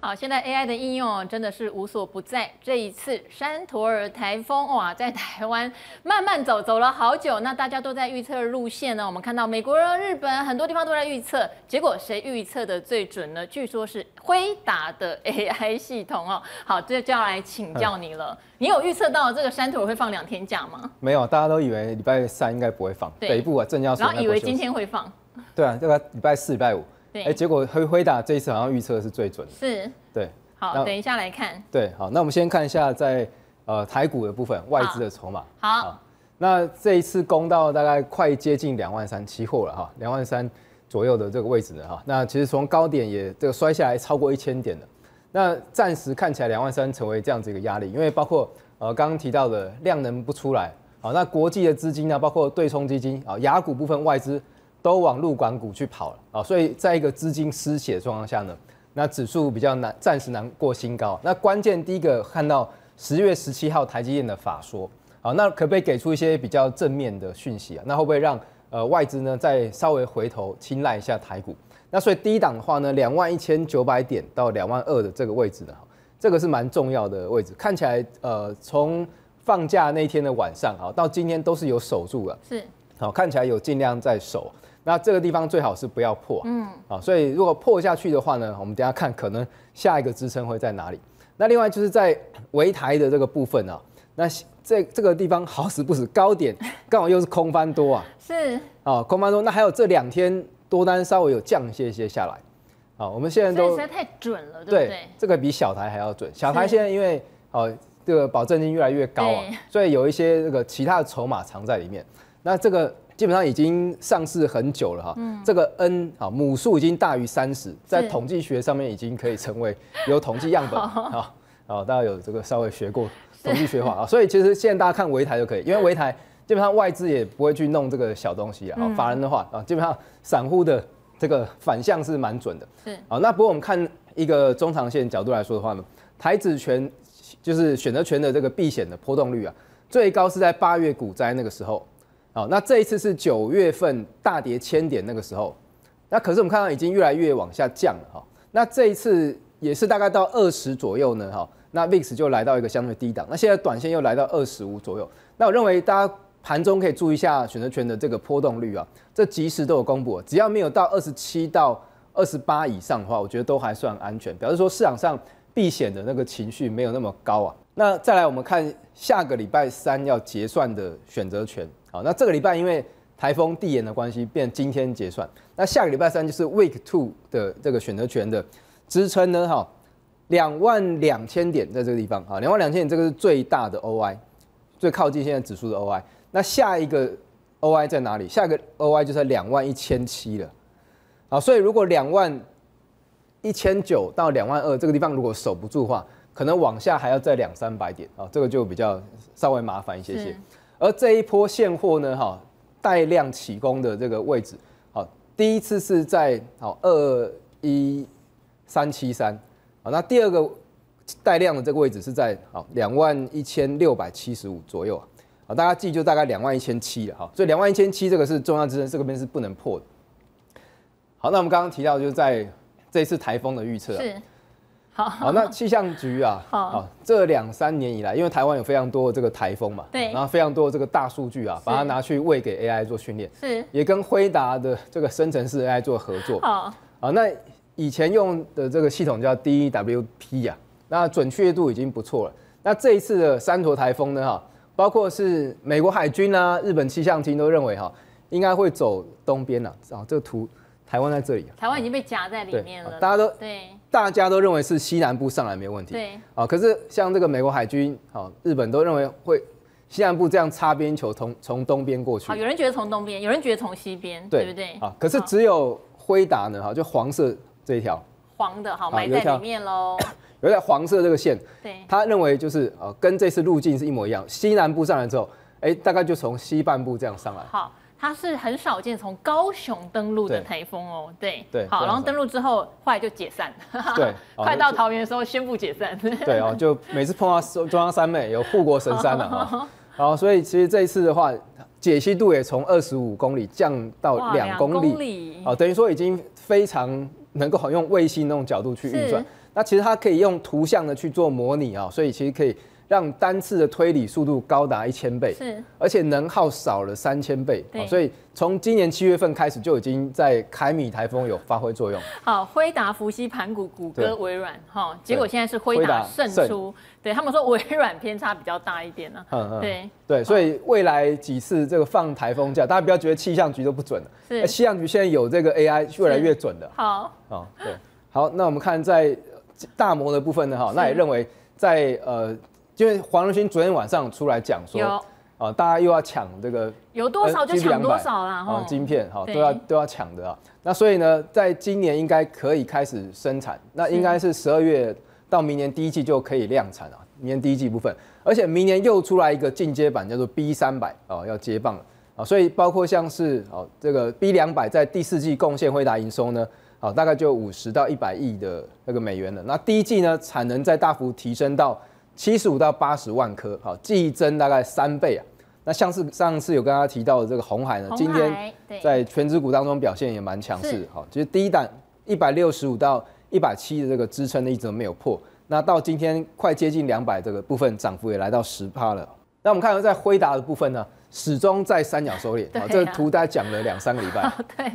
好，现在 AI 的应用真的是无所不在。这一次山陀尔台风哇，在台湾慢慢走，走了好久。那大家都在预测路线呢。我们看到美国、日本很多地方都在预测，结果谁预测的最准呢？据说是辉达的 AI 系统哦。好，这就要来请教你了。你有预测到这个山陀尔会放两天假吗？没有，大家都以为礼拜三应该不会放，北部啊正要，然后以为今天会放。对啊，这个礼拜四、礼拜五。哎，结果辉辉达这一次好像预测是最准的。是，对。好，等一下来看。对，好，那我们先看一下在呃台股的部分外资的筹码。好，那这一次攻到大概快接近两万三期货了哈，两万三左右的这个位置的哈。那其实从高点也这个摔下来超过一千点了。那暂时看起来两万三成为这样子一个压力，因为包括呃刚刚提到的量能不出来，好，那国际的资金呢，包括对冲基金啊，雅股部分外资。都往陆管股去跑了啊，所以在一个资金失血状况下呢，那指数比较难，暂时难过新高。那关键第一个看到十月十七号台积电的法说，好，那可不可以给出一些比较正面的讯息啊？那会不会让呃外资呢再稍微回头青睐一下台股？那所以低档的话呢，两万一千九百点到两万二的这个位置呢，这个是蛮重要的位置。看起来呃从放假那天的晚上啊到今天都是有守住了，是好看起来有尽量在守。那这个地方最好是不要破，嗯，啊，所以如果破下去的话呢，我们等下看可能下一个支撑会在哪里。那另外就是在围台的这个部分啊，那这这个地方好死不死高点刚好又是空翻多啊，是，啊，空翻多。那还有这两天多单稍微有降一些些下来，啊，我们现在都实在太准了，对不对？这个比小台还要准。小台现在因为哦这个保证金越来越高啊，所以有一些这个其他的筹码藏在里面。那这个。基本上已经上市很久了哈，这个 N 啊母数已经大于三十，在统计学上面已经可以成为有统计样本啊，啊大家有这个稍微学过统计学化啊，所以其实现在大家看维台就可以，因为维台基本上外资也不会去弄这个小东西啊，法人的话啊，基本上散户的这个反向是蛮准的，是。啊，那不过我们看一个中长线角度来说的话呢，台子权就是选择权的这个避险的波动率啊，最高是在八月股灾那个时候。好，那这一次是九月份大跌千点那个时候，那可是我们看到已经越来越往下降了哈。那这一次也是大概到二十左右呢哈，那 VIX 就来到一个相对低档。那现在短线又来到二十五左右。那我认为大家盘中可以注意一下选择权的这个波动率啊，这及时都有公布，只要没有到二十七到二十八以上的话，我觉得都还算安全，表示说市场上避险的那个情绪没有那么高啊。那再来我们看下个礼拜三要结算的选择权。好，那这个礼拜因为台风地延的关系，变今天结算。那下个礼拜三就是 Week Two 的这个选择权的支撑呢，哈，两万两千点在这个地方，啊，两万两千点这个是最大的 OI，最靠近现在指数的 OI。那下一个 OI 在哪里？下一个 OI 就在两万一千七了。好，所以如果两万一千九到两万二这个地方如果守不住的话，可能往下还要再两三百点啊，这个就比较稍微麻烦一些些。而这一波现货呢，哈，带量起攻的这个位置，好，第一次是在好二一三七三，好，那第二个带量的这个位置是在好两万一千六百七十五左右啊，好，大家记就大概两万一千七了，哈，所以两万一千七这个是重要支撑，这个边是不能破的。好，那我们刚刚提到就是在这一次台风的预测。好，那气象局啊，好，这两三年以来，因为台湾有非常多的这个台风嘛，对，然后非常多的这个大数据啊，把它拿去喂给 AI 做训练，是，也跟辉达的这个生成式 AI 做合作，好，啊，那以前用的这个系统叫 DWP 啊，那准确度已经不错了。那这一次的三坨台风呢，哈，包括是美国海军啊、日本气象厅都认为哈，应该会走东边了，啊，这个图。台湾在这里，台湾已经被夹在里面了。大家都对，大家都认为是西南部上来没有问题。对，啊，可是像这个美国海军，好，日本都认为会西南部这样擦边球从从东边过去。好，有人觉得从东边，有人觉得从西边，对不对？啊，可是只有辉达呢，哈，就黄色这一条，黄的，好埋在里面喽。有在黄色这个线，对，他认为就是呃，跟这次路径是一模一样。西南部上来之后，哎，大概就从西半部这样上来。好。它是很少见从高雄登陆的台风哦，对，对，好，然后登陆之后后来就解散，对，快到桃园的时候宣布解散，对哦，就每次碰到中央三妹有护国神山了哈，然 后所以其实这一次的话，解析度也从二十五公里降到两公里，里，哦，等于说已经非常能够好用卫星那种角度去运算。那其实它可以用图像的去做模拟啊，所以其实可以。让单次的推理速度高达一千倍，是，而且能耗少了三千倍，对，所以从今年七月份开始就已经在凯米台风有发挥作用。好，辉达、伏羲、盘古、谷歌、微软，哈，结果现在是辉达胜出，对他们说微软偏差比较大一点呢，嗯嗯，对对，所以未来几次这个放台风假，大家不要觉得气象局都不准了，是，气象局现在有这个 AI 越来越准的。好，哦，对，好，那我们看在大模的部分呢，哈，那也认为在呃。因为黄仁勋昨天晚上出来讲说，啊，大家又要抢这个，有多少就抢多少啦，哈，晶片哈都要都要抢的啊。那所以呢，在今年应该可以开始生产，那应该是十二月到明年第一季就可以量产啊。明年第一季部分，而且明年又出来一个进阶版，叫做 B 三百哦，要接棒了啊。所以包括像是哦这个 B 两百在第四季贡献惠达营收呢，好大概就五十到一百亿的那个美元了。那第一季呢产能再大幅提升到。七十五到八十万颗，好，季增大概三倍啊。那像是上次有跟大家提到的这个红海呢，今天在全指股当中表现也蛮强势，好，其实第一档一百六十五到一百七的这个支撑呢一直没有破，那到今天快接近两百这个部分涨幅也来到十趴了。那我们看到在辉达的部分呢，始终在三角收敛，好，这个图大家讲了两三个礼拜，对。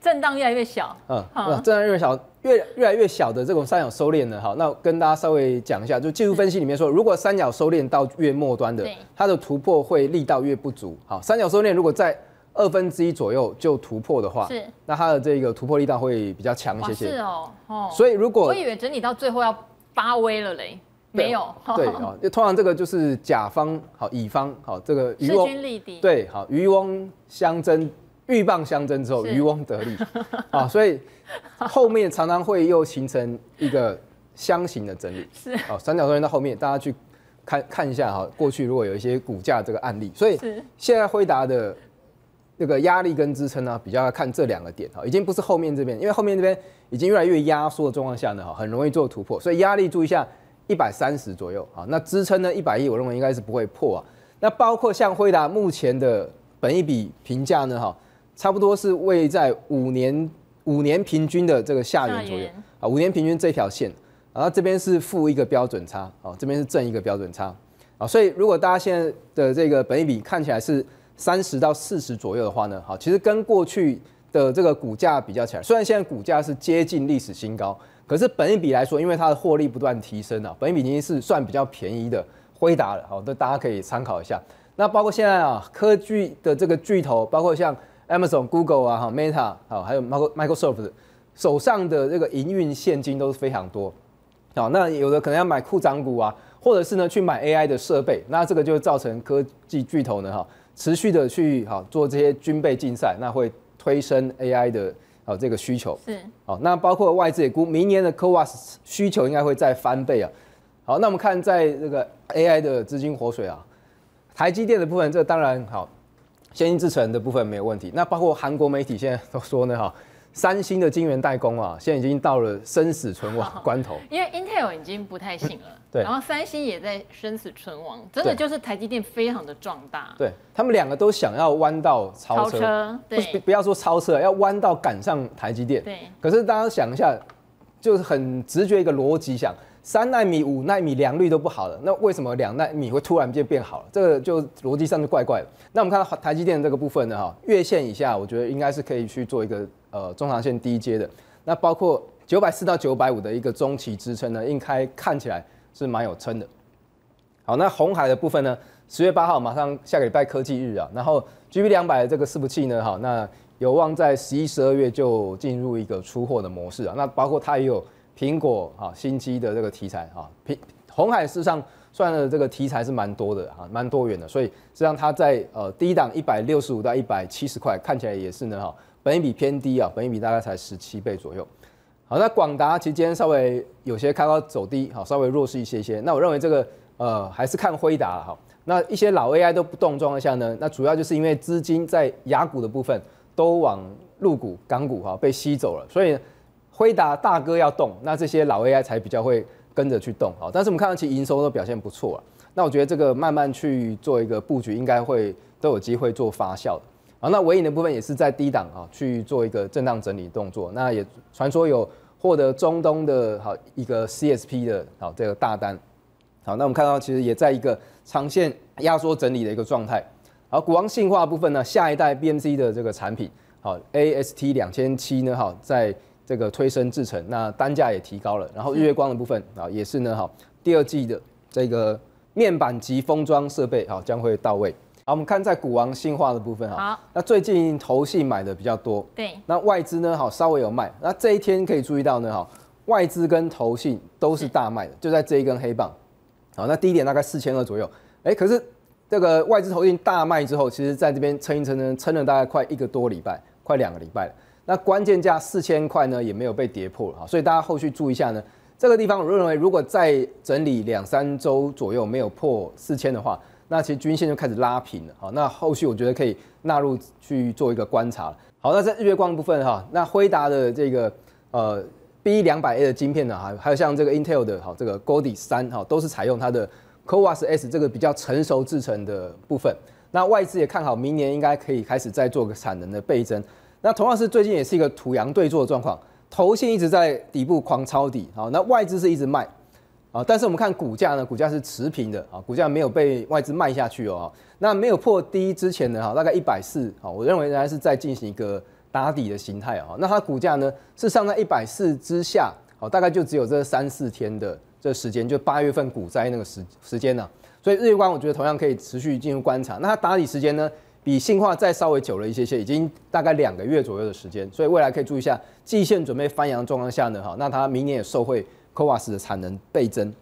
震荡越来越小，嗯，震荡越小，越越来越小的这种三角收敛呢，好，那跟大家稍微讲一下，就技术分析里面说，如果三角收敛到越末端的，它的突破会力道越不足，好，三角收敛如果在二分之一左右就突破的话，是，那它的这个突破力道会比较强一些些，是哦，哦，所以如果我以为整理到最后要发威了嘞，没有，对啊，通常这个就是甲方好，乙方好，这个渔翁利敌，对，好，渔翁相争。鹬蚌相争之后，渔翁得利 啊，所以后面常常会又形成一个箱型的整理。是啊，三角收敛到后面，大家去看看一下哈，过去如果有一些股价这个案例，所以现在辉达的那个压力跟支撑呢，比较要看这两个点哈，已经不是后面这边，因为后面这边已经越来越压缩的状况下呢，哈，很容易做突破，所以压力注意一下一百三十左右啊，那支撑呢一百亿，我认为应该是不会破啊。那包括像辉达目前的本一笔评价呢，哈。差不多是位在五年五年平均的这个下缘左右。啊，五年平均这条线，然后这边是负一个标准差啊，这边是正一个标准差。啊，所以如果大家现在的这个本益比看起来是三十到四十左右的话呢，好，其实跟过去的这个股价比较起来，虽然现在股价是接近历史新高，可是本益比来说，因为它的获利不断提升啊，本益比已经是算比较便宜的辉达了，好，那大家可以参考一下。那包括现在啊，科技的这个巨头，包括像 Amazon、Google 啊，哈，Meta 好，还有 Microsoft 手上的这个营运现金都是非常多，好，那有的可能要买库涨股啊，或者是呢去买 AI 的设备，那这个就造成科技巨头呢哈持续的去好做这些军备竞赛，那会推升 AI 的啊这个需求是好，那包括外资也估明年的 CoWAS 需求应该会再翻倍啊，好，那我们看在这个 AI 的资金活水啊，台积电的部分，这当然好。先进制程的部分没有问题，那包括韩国媒体现在都说呢，哈，三星的晶圆代工啊，现在已经到了生死存亡关头。因为 Intel 已经不太行了，对，然后三星也在生死存亡，真的就是台积电非常的壮大。对他们两个都想要弯道超车，对，不要说超车，要弯道赶上台积电。对，可是大家想一下，就是很直觉一个逻辑想。三纳米、五纳米良率都不好了，那为什么两纳米会突然间变好了？这个就逻辑上就怪怪的。那我们看到台积电这个部分呢，哈，月线以下，我觉得应该是可以去做一个呃中长线低阶的。那包括九百四到九百五的一个中期支撑呢，应该看起来是蛮有撑的。好，那红海的部分呢，十月八号马上下个礼拜科技日啊，然后 GB 两百的这个伺服器呢，哈，那有望在十一、十二月就进入一个出货的模式啊。那包括它也有。苹果啊，新机的这个题材啊，苹红海事实上算的这个题材是蛮多的啊，蛮多元的，所以实际上它在呃低档一百六十五到一百七十块，看起来也是呢哈，本益比偏低啊，本益比大概才十七倍左右。好，那广达其实今天稍微有些开高走低，好，稍微弱势一些些。那我认为这个呃还是看辉达哈，那一些老 AI 都不动状况下呢，那主要就是因为资金在雅股的部分都往陆股、港股哈被吸走了，所以。辉达大哥要动，那这些老 AI 才比较会跟着去动啊。但是我们看到其营收都表现不错啊。那我觉得这个慢慢去做一个布局，应该会都有机会做发酵的啊。那尾影的部分也是在低档啊去做一个震荡整理动作。那也传说有获得中东的好一个 CSP 的好这个大单。好，那我们看到其实也在一个长线压缩整理的一个状态。好，股王信化部分呢，下一代 BMC 的这个产品，好 AST 两千七呢，好在这个推升制成，那单价也提高了。然后日月光的部分啊，也是呢，哈第二季的这个面板及封装设备好将会到位。好，我们看在股王信化的部分哈，好，那最近投信买的比较多，对，那外资呢，好稍微有卖。那这一天可以注意到呢，哈，外资跟投信都是大卖的，就在这一根黑棒。好，那低点大概四千二左右，哎，可是这个外资投信大卖之后，其实在这边撑一撑呢，撑了大概快一个多礼拜，快两个礼拜了。那关键价四千块呢，也没有被跌破了哈，所以大家后续注意一下呢，这个地方我认为如果再整理两三周左右没有破四千的话，那其实均线就开始拉平了好，那后续我觉得可以纳入去做一个观察了。好，那在日月光部分哈，那辉达的这个呃。B 两百 A 的晶片呢，还还有像这个 Intel 的，好这个 Goldie 三，哈，都是采用它的 CoWoS S 这个比较成熟制成的部分。那外资也看好明年应该可以开始再做个产能的倍增。那同样是最近也是一个土洋对坐的状况，头线一直在底部狂抄底，好，那外资是一直卖，啊，但是我们看股价呢，股价是持平的，啊，股价没有被外资卖下去哦，那没有破低之前呢，哈，大概一百四，啊，我认为仍然是在进行一个。打底的形态啊，那它股价呢是上在一百四之下，哦，大概就只有这三四天的这时间，就八月份股灾那个时时间呢，所以日月光我觉得同样可以持续进入观察。那它打底时间呢，比信化再稍微久了一些些，已经大概两个月左右的时间，所以未来可以注意一下，季线准备翻扬状况下呢，哈，那它明年也受惠 c o a s 的产能倍增。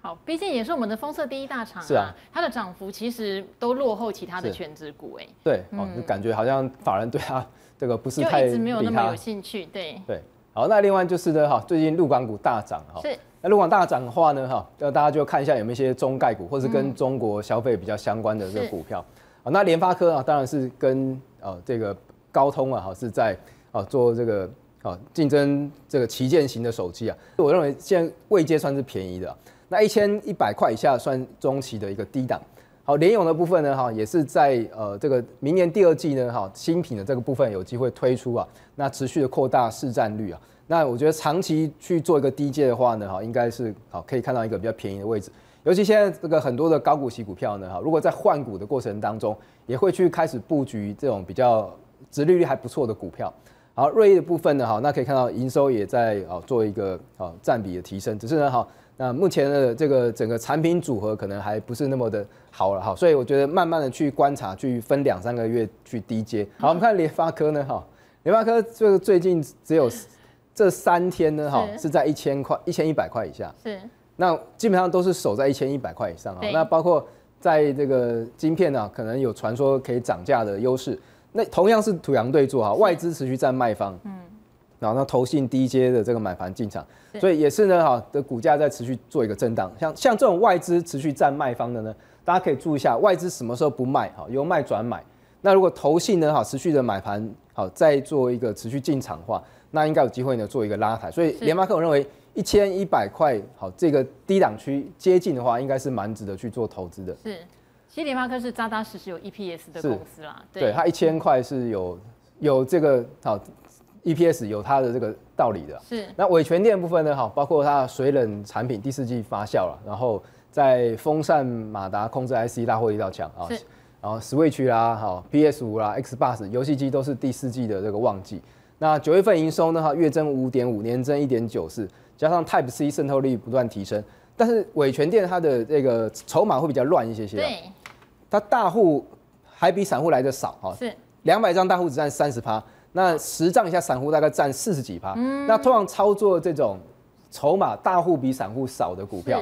好，毕竟也是我们的封测第一大厂是啊，它的涨幅其实都落后其他的全职股哎。对，哦，就感觉好像法人对它。这个不是太一直没有那么有兴趣，对对，好，那另外就是呢，哈，最近陆港股大涨哈，是，那如果大涨的话呢，哈，那大家就看一下有没有一些中概股，或是跟中国消费比较相关的这个股票，啊，那联发科啊，当然是跟呃这个高通啊，哈，是在啊做这个啊竞争这个旗舰型的手机啊，我认为现在位阶算是便宜的，那一千一百块以下算中期的一个低档。好，联咏的部分呢，哈，也是在呃这个明年第二季呢，哈，新品的这个部分有机会推出啊，那持续的扩大市占率啊，那我觉得长期去做一个低阶的话呢，哈，应该是好可以看到一个比较便宜的位置，尤其现在这个很多的高股息股票呢，哈，如果在换股的过程当中，也会去开始布局这种比较殖利率还不错的股票。好，瑞意的部分呢，哈，那可以看到营收也在啊做一个啊占比的提升，只是呢，哈。那目前的这个整个产品组合可能还不是那么的好了哈，所以我觉得慢慢的去观察，去分两三个月去低阶。好，我们看联发科呢哈，联发科这个最近只有这三天呢哈是在一千块、一千一百块以下，是。那基本上都是守在一千一百块以上啊。那包括在这个晶片呢，可能有传说可以涨价的优势。那同样是土洋对坐哈，外资持续占卖方，嗯。然后那投信低阶的这个买盘进场，所以也是呢哈的股价在持续做一个震荡。像像这种外资持续占卖方的呢，大家可以注意一下，外资什么时候不卖哈，由卖转买。那如果投信呢哈持续的买盘好，再做一个持续进场的话，那应该有机会呢做一个拉抬。所以联发科我认为一千一百块好这个低档区接近的话，应该是蛮值得去做投资的。是，其实联发科是扎扎实实有 EPS 的公司啦。对，它一千块是有有这个好。EPS 有它的这个道理的，是那伟全电部分呢？好，包括它的水冷产品第四季发酵了，然后在风扇马达控制 IC 大获一道强啊，然后 Switch 啦，好，PS 五啦，Xbox 游戏机都是第四季的这个旺季。那九月份营收呢？哈，月增五点五，年增一点九四，加上 Type C 渗透率不断提升，但是伟全店它的这个筹码会比较乱一些些，对，它大户还比散户来的少哈，是两百张大户只占三十趴。那十张以下散户大概占四十几趴，嗯那通常操作这种筹码大户比散户少的股票，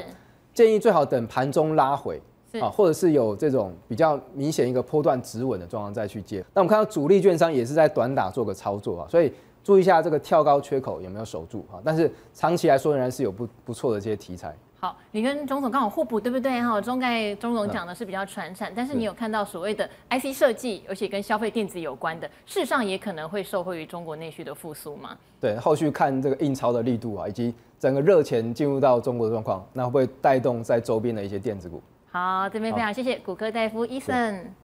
建议最好等盘中拉回啊，或者是有这种比较明显一个波段止稳的状况再去接。那我们看到主力券商也是在短打做个操作啊，所以注意一下这个跳高缺口有没有守住啊。但是长期来说仍然是有不不错的这些题材。好，你跟钟总刚好互补，对不对？哈，中概钟总讲的是比较传产，但是你有看到所谓的 IC 设计，而且跟消费电子有关的，事实上也可能会受惠于中国内需的复苏嘛？对，后续看这个印钞的力度啊，以及整个热钱进入到中国的状况，那会不会带动在周边的一些电子股？好，这边非常谢谢骨科大夫医生。